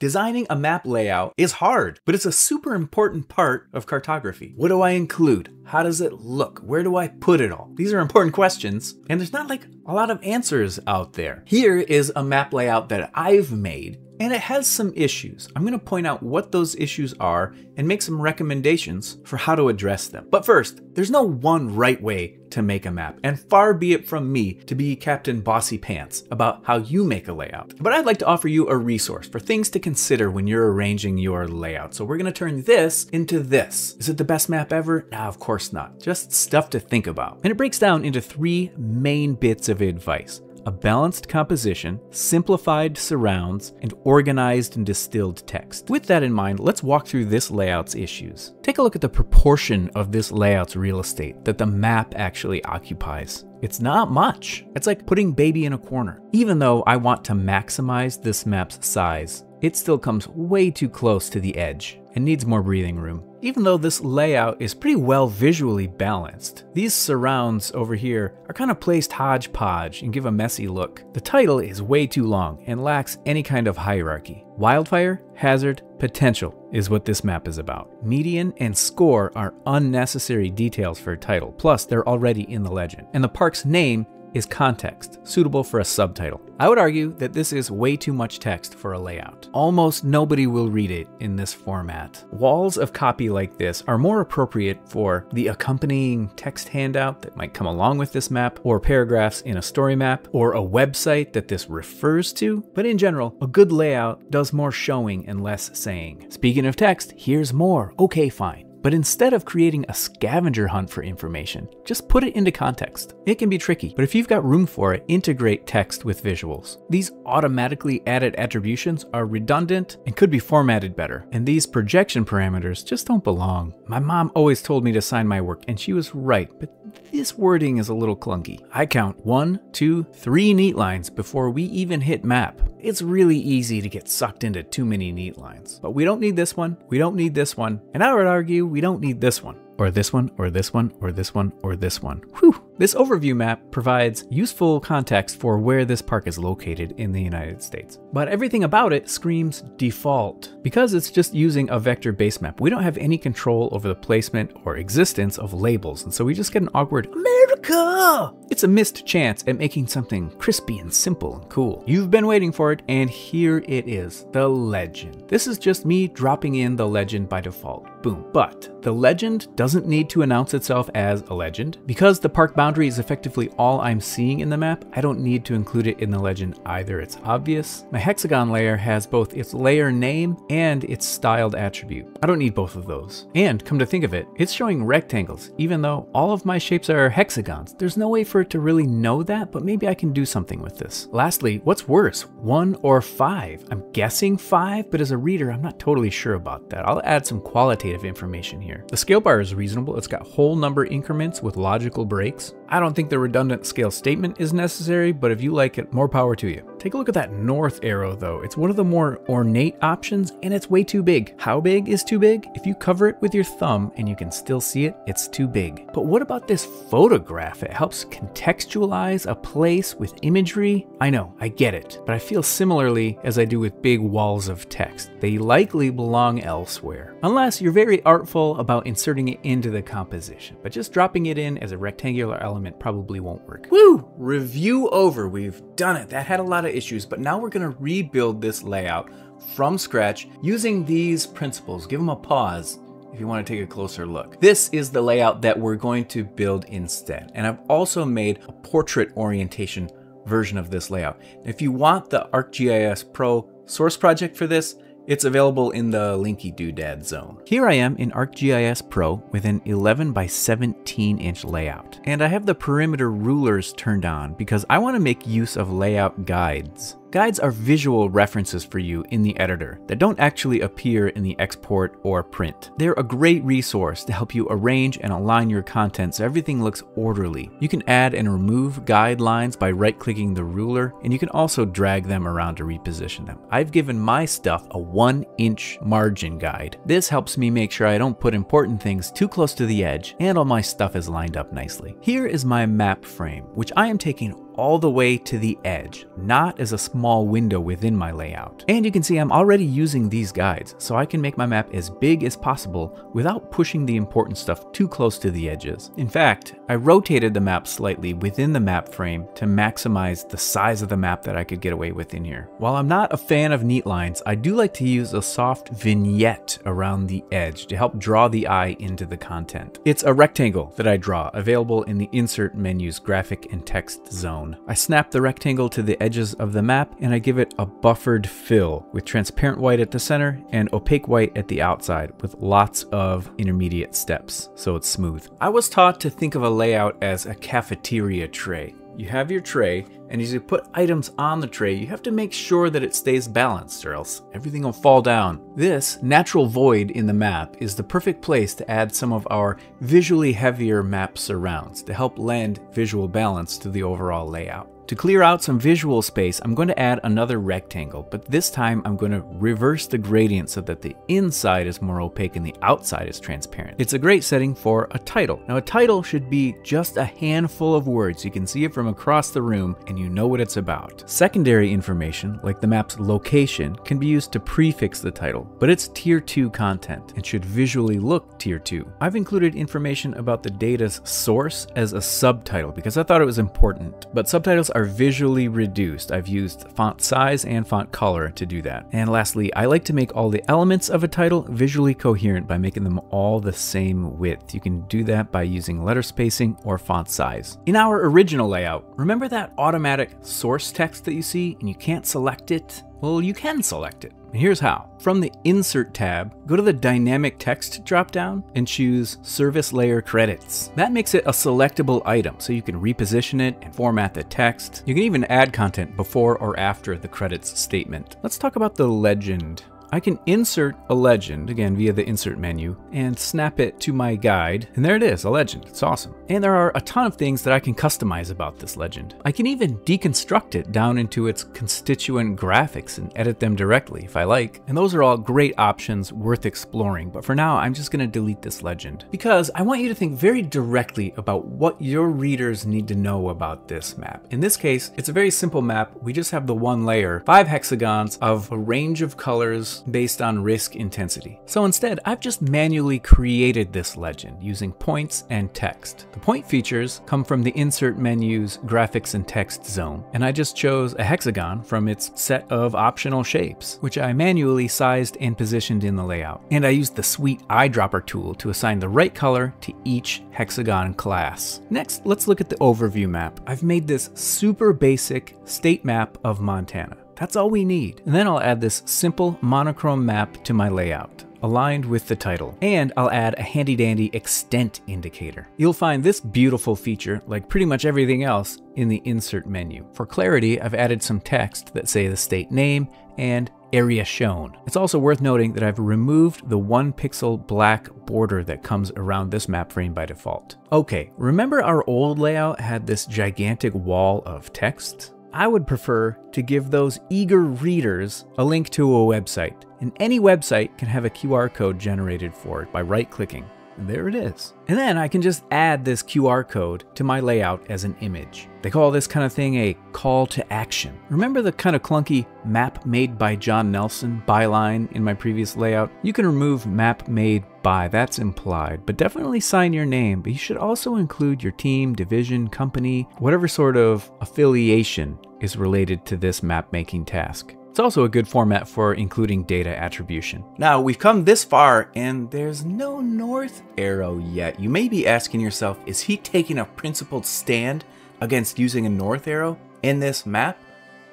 Designing a map layout is hard, but it's a super important part of cartography. What do I include? How does it look? Where do I put it all? These are important questions, and there's not like a lot of answers out there. Here is a map layout that I've made and it has some issues. I'm going to point out what those issues are and make some recommendations for how to address them. But first, there's no one right way to make a map, and far be it from me to be Captain Bossy Pants about how you make a layout. But I'd like to offer you a resource for things to consider when you're arranging your layout. So we're going to turn this into this. Is it the best map ever? Nah, of course not. Just stuff to think about. And it breaks down into three main bits of advice a balanced composition, simplified surrounds, and organized and distilled text. With that in mind, let's walk through this layout's issues. Take a look at the proportion of this layout's real estate that the map actually occupies. It's not much. It's like putting baby in a corner. Even though I want to maximize this map's size, it still comes way too close to the edge and needs more breathing room. Even though this layout is pretty well visually balanced, these surrounds over here are kind of placed hodgepodge and give a messy look. The title is way too long and lacks any kind of hierarchy. Wildfire, hazard, potential is what this map is about. Median and score are unnecessary details for a title, plus they're already in the legend. And the park's name is context, suitable for a subtitle. I would argue that this is way too much text for a layout. Almost nobody will read it in this format. Walls of copy like this are more appropriate for the accompanying text handout that might come along with this map, or paragraphs in a story map, or a website that this refers to. But in general, a good layout does more showing and less saying. Speaking of text, here's more. Okay, fine. But instead of creating a scavenger hunt for information, just put it into context. It can be tricky, but if you've got room for it, integrate text with visuals. These automatically added attributions are redundant and could be formatted better, and these projection parameters just don't belong. My mom always told me to sign my work, and she was right, but this wording is a little clunky. I count one, two, three neat lines before we even hit map. It's really easy to get sucked into too many neat lines. But we don't need this one, we don't need this one, and I would argue we don't need this one or this one, or this one, or this one, or this one. Whew. This overview map provides useful context for where this park is located in the United States. But everything about it screams default. Because it's just using a vector base map, we don't have any control over the placement or existence of labels, and so we just get an awkward America! It's a missed chance at making something crispy and simple and cool. You've been waiting for it, and here it is, the legend. This is just me dropping in the legend by default. Boom. But the legend doesn't need to announce itself as a legend. Because the park boundary is effectively all I'm seeing in the map, I don't need to include it in the legend either. It's obvious. My hexagon layer has both its layer name and its styled attribute. I don't need both of those. And come to think of it, it's showing rectangles, even though all of my shapes are hexagons. There's no way for it to really know that, but maybe I can do something with this. Lastly, what's worse, one or five? I'm guessing five, but as a reader, I'm not totally sure about that. I'll add some qualitative information here. The scale bar is reasonable. It's got whole number increments with logical breaks. I don't think the redundant scale statement is necessary, but if you like it, more power to you. Take a look at that north arrow though. It's one of the more ornate options and it's way too big. How big is too big? If you cover it with your thumb and you can still see it, it's too big. But what about this photograph? It helps contextualize a place with imagery. I know, I get it, but I feel similarly as I do with big walls of text. They likely belong elsewhere. Unless you're very artful about inserting it into the composition, but just dropping it in as a rectangular element probably won't work. Woo! Review over. We've done it. That had a lot of issues, but now we're going to rebuild this layout from scratch using these principles. Give them a pause if you want to take a closer look. This is the layout that we're going to build instead. And I've also made a portrait orientation version of this layout. If you want the ArcGIS Pro source project for this, it's available in the linky doodad zone. Here I am in ArcGIS Pro with an 11 by 17 inch layout. And I have the perimeter rulers turned on because I want to make use of layout guides. Guides are visual references for you in the editor that don't actually appear in the export or print. They're a great resource to help you arrange and align your content so everything looks orderly. You can add and remove guidelines by right clicking the ruler, and you can also drag them around to reposition them. I've given my stuff a one inch margin guide. This helps me make sure I don't put important things too close to the edge and all my stuff is lined up nicely. Here is my map frame, which I am taking all the way to the edge, not as a small window within my layout. And you can see I'm already using these guides, so I can make my map as big as possible without pushing the important stuff too close to the edges. In fact, I rotated the map slightly within the map frame to maximize the size of the map that I could get away with in here. While I'm not a fan of neat lines, I do like to use a soft vignette around the edge to help draw the eye into the content. It's a rectangle that I draw, available in the insert menu's graphic and text zone. I snap the rectangle to the edges of the map and I give it a buffered fill with transparent white at the center and opaque white at the outside with lots of intermediate steps so it's smooth. I was taught to think of a layout as a cafeteria tray. You have your tray, and as you put items on the tray, you have to make sure that it stays balanced, or else everything will fall down. This natural void in the map is the perfect place to add some of our visually heavier map surrounds to help lend visual balance to the overall layout. To clear out some visual space, I'm going to add another rectangle, but this time I'm going to reverse the gradient so that the inside is more opaque and the outside is transparent. It's a great setting for a title. Now a title should be just a handful of words. You can see it from across the room and you know what it's about. Secondary information, like the map's location, can be used to prefix the title, but it's tier 2 content and should visually look tier 2. I've included information about the data's source as a subtitle because I thought it was important, but subtitles are visually reduced. I've used font size and font color to do that. And lastly, I like to make all the elements of a title visually coherent by making them all the same width. You can do that by using letter spacing or font size. In our original layout, remember that automatic source text that you see and you can't select it? Well, you can select it. Here's how. From the Insert tab, go to the Dynamic Text dropdown and choose Service Layer Credits. That makes it a selectable item, so you can reposition it and format the text. You can even add content before or after the credits statement. Let's talk about the legend. I can insert a legend, again via the insert menu, and snap it to my guide, and there it is, a legend. It's awesome. And there are a ton of things that I can customize about this legend. I can even deconstruct it down into its constituent graphics and edit them directly if I like. And those are all great options worth exploring, but for now I'm just going to delete this legend. Because I want you to think very directly about what your readers need to know about this map. In this case, it's a very simple map. We just have the one layer, five hexagons of a range of colors based on risk intensity. So instead, I've just manually created this legend using points and text. The point features come from the insert menu's graphics and text zone, and I just chose a hexagon from its set of optional shapes, which I manually sized and positioned in the layout. And I used the sweet eyedropper tool to assign the right color to each hexagon class. Next, let's look at the overview map. I've made this super basic state map of Montana. That's all we need. And then I'll add this simple monochrome map to my layout aligned with the title, and I'll add a handy dandy extent indicator. You'll find this beautiful feature, like pretty much everything else, in the insert menu. For clarity, I've added some text that say the state name and area shown. It's also worth noting that I've removed the one pixel black border that comes around this map frame by default. Okay, remember our old layout had this gigantic wall of text? I would prefer to give those eager readers a link to a website. And any website can have a QR code generated for it by right clicking. There it is. And then I can just add this QR code to my layout as an image. They call this kind of thing a call to action. Remember the kind of clunky map made by John Nelson byline in my previous layout? You can remove map made by, that's implied, but definitely sign your name. But you should also include your team, division, company, whatever sort of affiliation is related to this map making task. It's also a good format for including data attribution. Now, we've come this far and there's no north arrow yet. You may be asking yourself, is he taking a principled stand against using a north arrow in this map?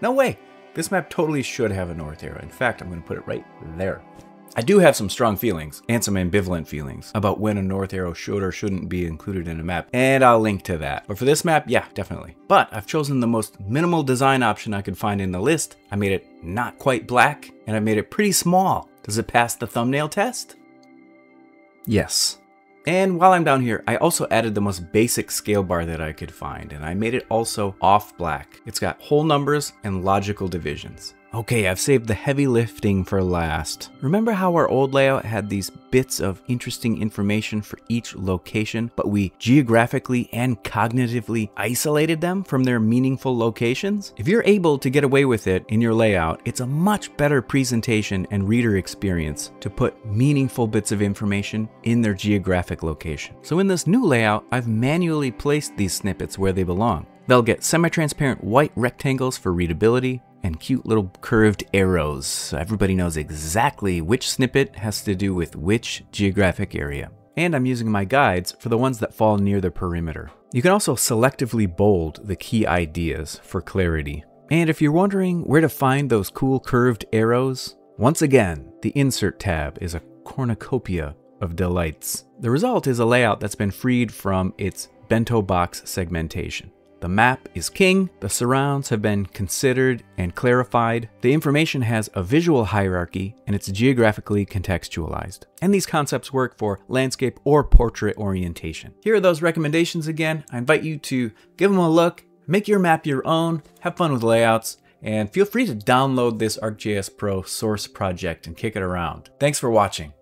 No way. This map totally should have a north arrow. In fact, I'm going to put it right there. I do have some strong feelings and some ambivalent feelings about when a north arrow should or shouldn't be included in a map, and I'll link to that. But for this map, yeah, definitely. But I've chosen the most minimal design option I could find in the list. I made it not quite black, and I made it pretty small. Does it pass the thumbnail test? Yes. And while I'm down here, I also added the most basic scale bar that I could find, and I made it also off black. It's got whole numbers and logical divisions. Okay, I've saved the heavy lifting for last. Remember how our old layout had these bits of interesting information for each location, but we geographically and cognitively isolated them from their meaningful locations? If you're able to get away with it in your layout, it's a much better presentation and reader experience to put meaningful bits of information in their geographic location. So in this new layout, I've manually placed these snippets where they belong. They'll get semi-transparent white rectangles for readability, and cute little curved arrows. So everybody knows exactly which snippet has to do with which geographic area. And I'm using my guides for the ones that fall near the perimeter. You can also selectively bold the key ideas for clarity. And if you're wondering where to find those cool curved arrows, once again, the Insert tab is a cornucopia of delights. The result is a layout that's been freed from its bento box segmentation. The map is king, the surrounds have been considered and clarified, the information has a visual hierarchy, and it's geographically contextualized. And these concepts work for landscape or portrait orientation. Here are those recommendations again. I invite you to give them a look, make your map your own, have fun with layouts, and feel free to download this ArcGIS Pro source project and kick it around. Thanks for watching.